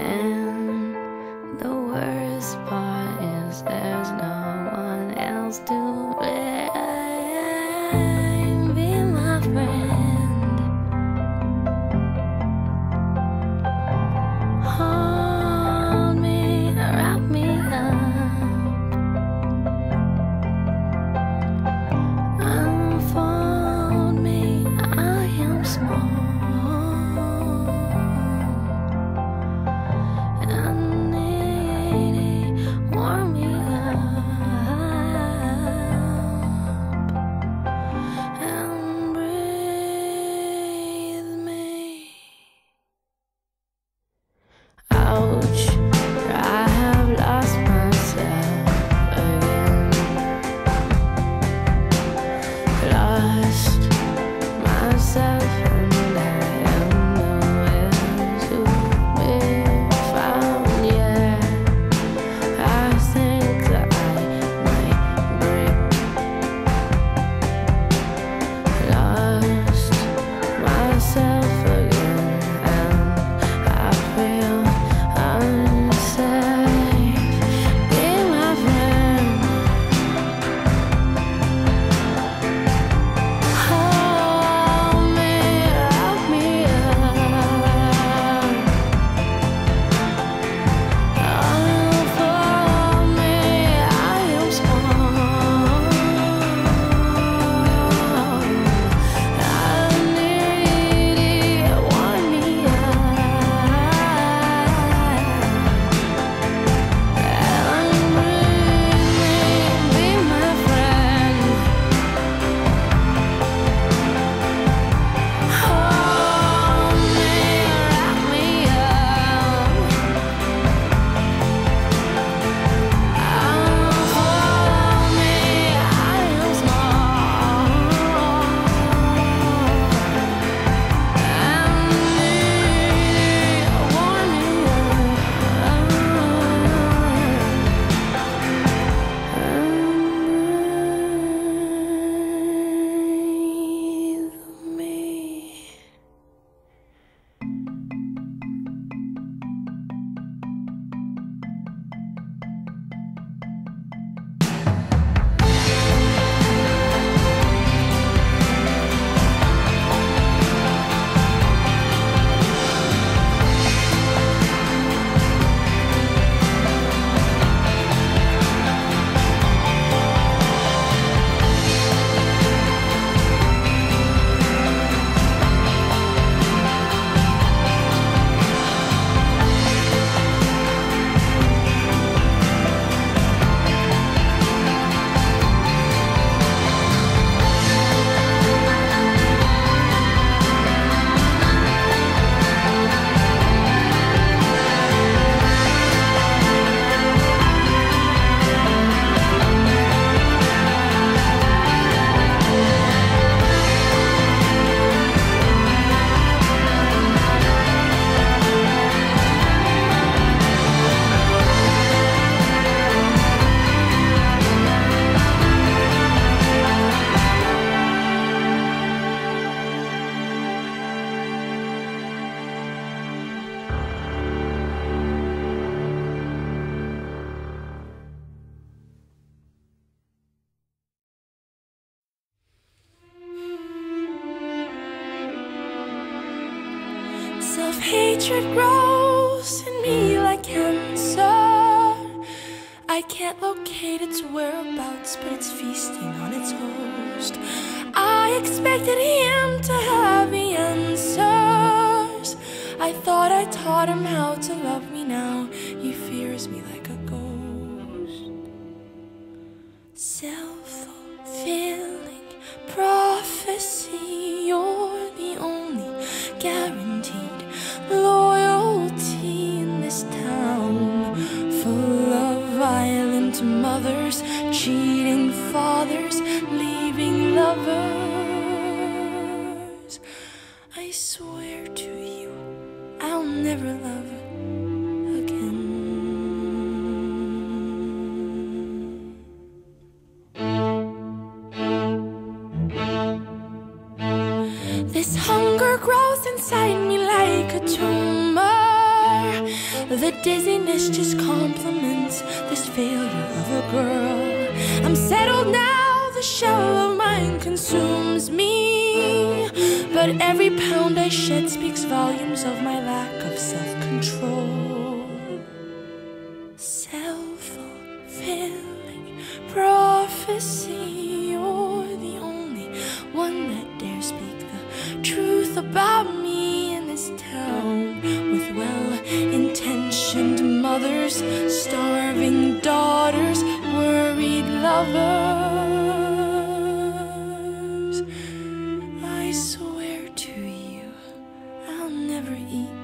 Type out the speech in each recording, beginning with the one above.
And the worst part is that. hatred grows in me like cancer. I can't locate its whereabouts, but it's feasting on its host. I expected him to have the answers. I thought I taught him how to love me now. He fears me like a ghost. Self swear to you, I'll never love again. This hunger grows inside me like a tumor. The dizziness just complements this failure of a girl. I'm settled now, the shell of mine consumes me. But every pound I shed speaks volumes of my lack of self control. Self fulfilling prophecy, you're the only one that dares speak the truth about me in this town with well intentioned mothers, starving daughters, worried lovers. Never eat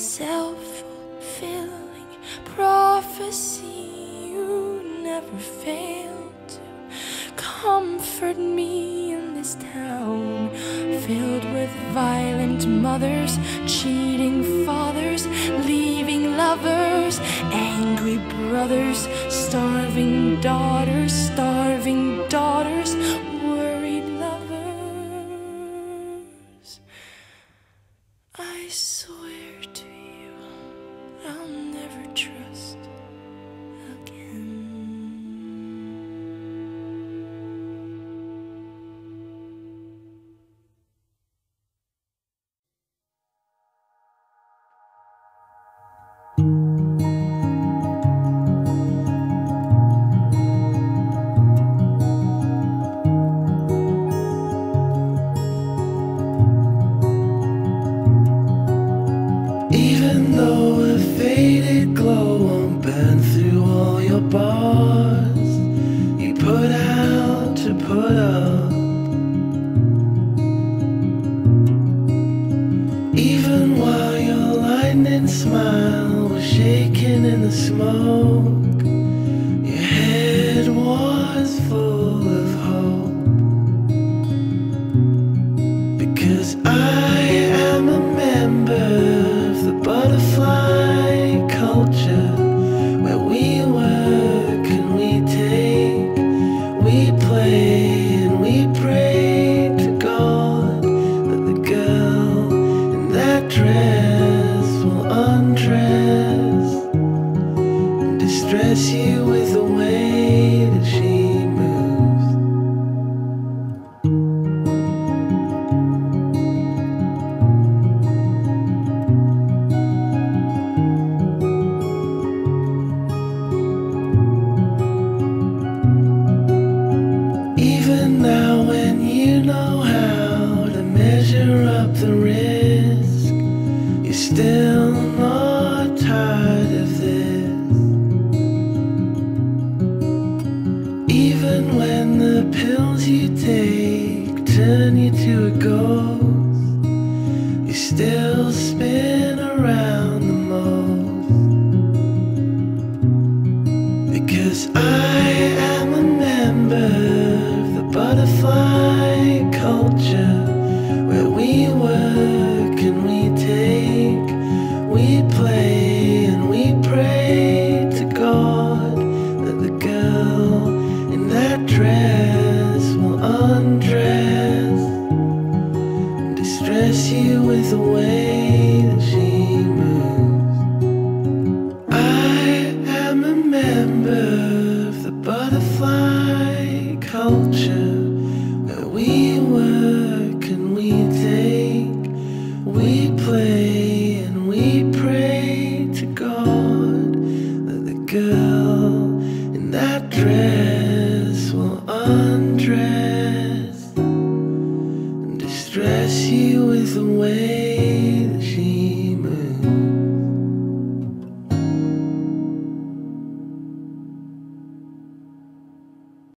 self fulfilling prophecy. You never fail to comfort me in this town filled with violent mothers, cheating fathers, leaving lovers, angry brothers, starving daughters, starving daughters, shaking in the smoke, your head was full of this. Even when the pills you take turn you to a ghost, you still spin around the most. Because I am a member of the butterfly you with the way that she moves. I am a member